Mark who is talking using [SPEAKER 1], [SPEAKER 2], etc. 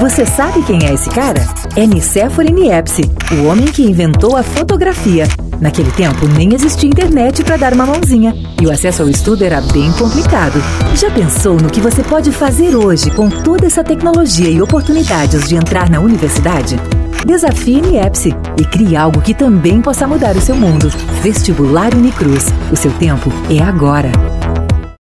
[SPEAKER 1] Você sabe quem é esse cara? É Nicéforo Niepce, o homem que inventou a fotografia. Naquele tempo, nem existia internet para dar uma mãozinha e o acesso ao estudo era bem complicado. Já pensou no que você pode fazer hoje com toda essa tecnologia e oportunidades de entrar na universidade? Desafie Niepce e crie algo que também possa mudar o seu mundo. Vestibular Unicruz. O seu tempo é agora.